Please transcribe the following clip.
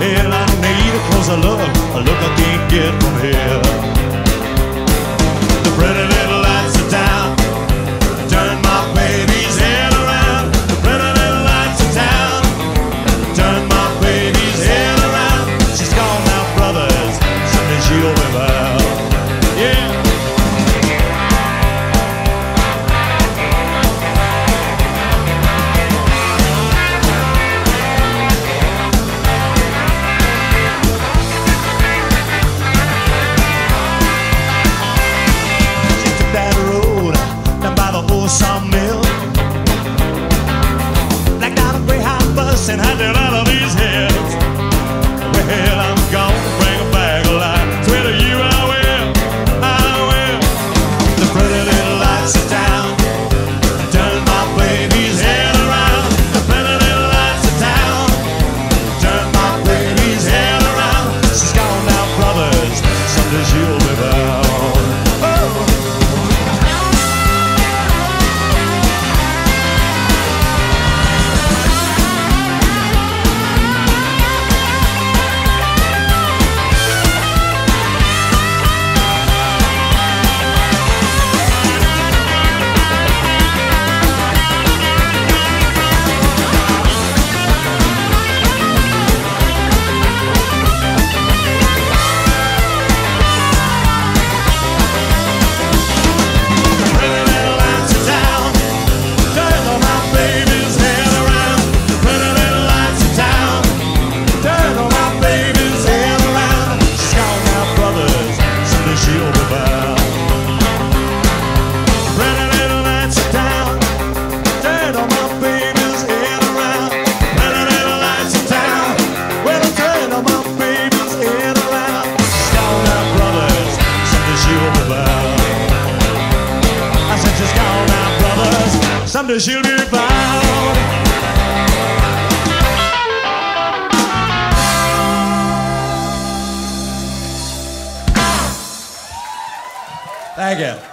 hell I need, a closer look—a look I can't get from here. She'll be found. Thank you.